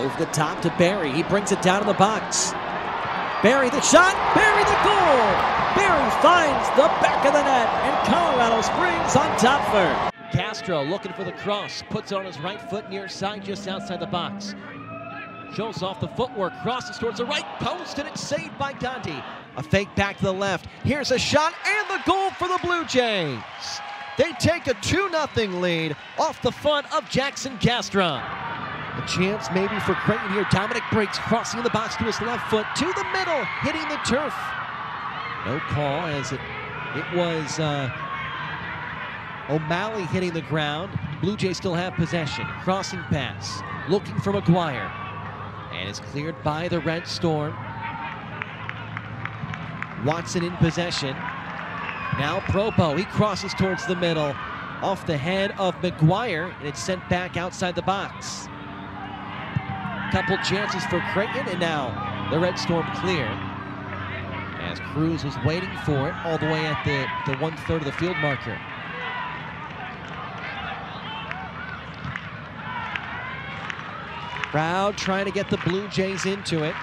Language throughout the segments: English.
Over the top to Barry. He brings it down to the box. Barry the shot. Barry the goal. Barry finds the back of the net, and Colorado Springs on top for. Castro looking for the cross. Puts it on his right foot near side, just outside the box. Shows off the footwork, crosses towards the right post, and it's saved by Gandhi. A fake back to the left. Here's a shot and the goal for the Blue Jays. They take a 2 0 lead off the front of Jackson Castro. A chance maybe for Creighton here. Dominic Briggs crossing the box to his left foot to the middle, hitting the turf. No call as it it was uh, O'Malley hitting the ground. Blue Jays still have possession. Crossing pass, looking for McGuire, and it's cleared by the Red Storm. Watson in possession. Now Probo, he crosses towards the middle, off the head of McGuire, and it's sent back outside the box. Couple chances for Creighton, and now the Red Storm clear. As Cruz was waiting for it all the way at the, the one third of the field marker. Crowd trying to get the Blue Jays into it.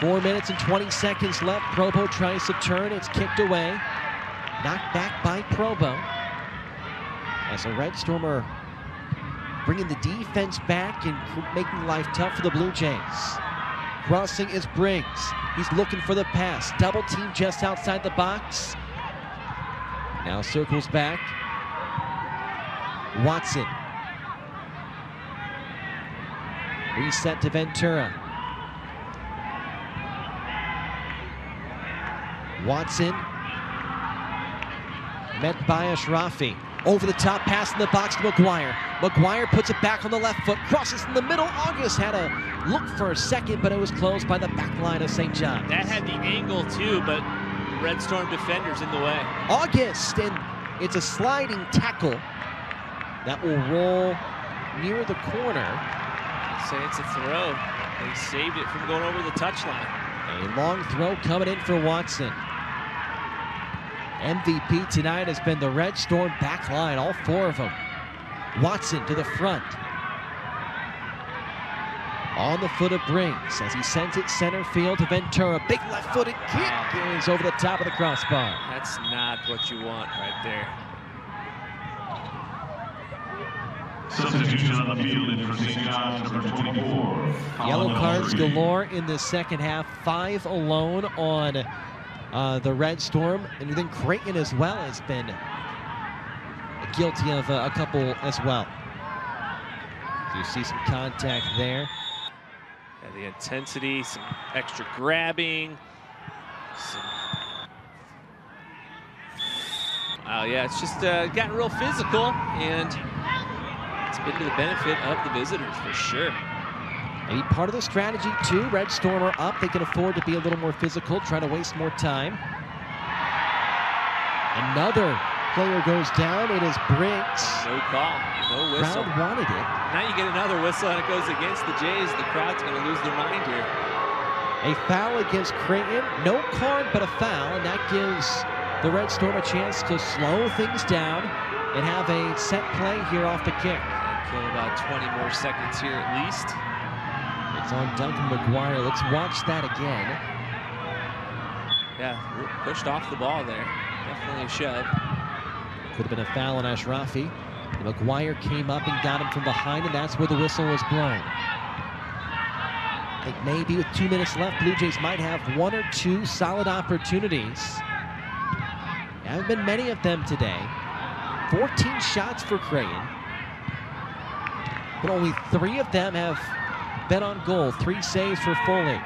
Four minutes and 20 seconds left. Probo tries to turn. It's kicked away. Knocked back by Probo. As a Red Stormer bringing the defense back and making life tough for the Blue Jays. Crossing is Briggs. He's looking for the pass. Double team just outside the box. Now circles back. Watson. Reset to Ventura. Watson. Met by Ashrafi. Over the top pass in the box to McGuire. McGuire puts it back on the left foot, crosses in the middle. August had a look for a second, but it was closed by the back line of St. John's. That had the angle too, but Red Storm defenders in the way. August, and it's a sliding tackle that will roll near the corner. Say it's a throw. They saved it from going over the touchline. A long throw coming in for Watson. MVP tonight has been the Red Storm back line, all four of them. Watson to the front. On the foot of Briggs as he sends it center field to Ventura. Big left footed kick is over the top of the crossbar. That's not what you want right there. Substitution on the field in for St. John's, number 24. Yellow cards galore in the second half. Five alone on uh, the Red Storm. And then Creighton as well has been guilty of uh, a couple as well. So you see some contact there. Yeah, the intensity, some extra grabbing. Some... Oh yeah, it's just uh, gotten real physical, and it's been to the benefit of the visitors for sure. Maybe part of the strategy too. Red Storm are up. They can afford to be a little more physical, trying to waste more time. Another player goes down. It is Briggs. No call, no whistle. Crowd wanted it. Now you get another whistle and it goes against the Jays. The crowd's going to lose their mind here. A foul against Creighton. No card, but a foul, and that gives the Red Storm a chance to slow things down and have a set play here off the kick. Kill about 20 more seconds here at least. It's on Duncan McGuire. Let's watch that again. Yeah, pushed off the ball there. Definitely a shove. Could have been a foul on Ashrafi. And McGuire came up and got him from behind, and that's where the whistle was blown. I think maybe with two minutes left, Blue Jays might have one or two solid opportunities. Haven't been many of them today. 14 shots for Creighton. But only three of them have been on goal. Three saves for Foley.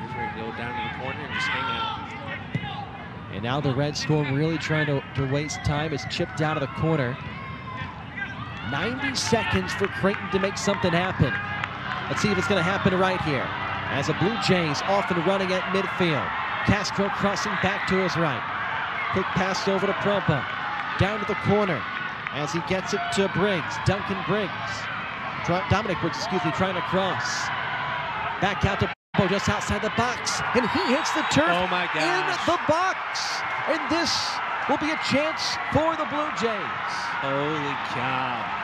He's ready to go down to the corner and just hang out. And now the Red Storm really trying to, to waste time. It's chipped out of the corner. 90 seconds for Creighton to make something happen. Let's see if it's going to happen right here. As the Blue Jays off and running at midfield. Castro crossing back to his right. Quick pass over to Probo. Down to the corner as he gets it to Briggs. Duncan Briggs. Dominic Briggs, excuse me, trying to cross. Back out to Bo just outside the box. And he hits the turf oh my in the box. And this will be a chance for the Blue Jays. Holy cow.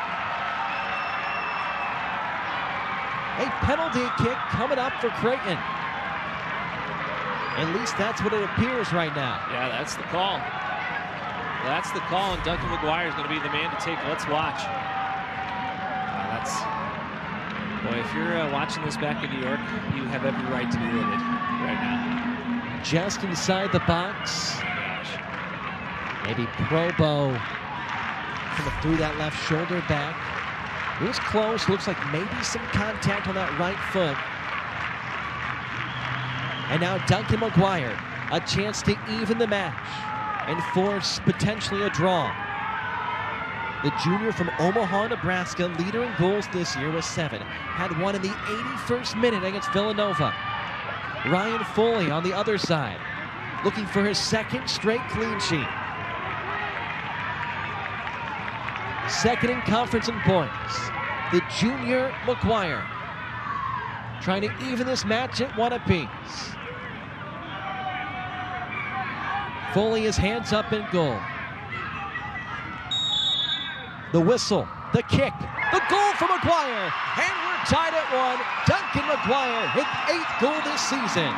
A penalty kick coming up for Creighton. At least that's what it appears right now. Yeah, that's the call. That's the call, and Duncan McGuire is going to be the man to take. Let's watch. Wow, that's boy. If you're uh, watching this back in New York, you have every right to be livid right now. Just inside the box. Maybe Probo coming through that left shoulder back. It was close. Looks like maybe some contact on that right foot. And now Duncan McGuire, a chance to even the match and force potentially a draw. The junior from Omaha, Nebraska, leader in goals this year with seven, had one in the 81st minute against Villanova. Ryan Foley on the other side, looking for his second straight clean sheet. Second in conference in points. The junior McGuire trying to even this match at one apiece. Foley his hands up in goal. The whistle, the kick, the goal for McGuire, and we're tied at one. Duncan McGuire, his eighth goal this season.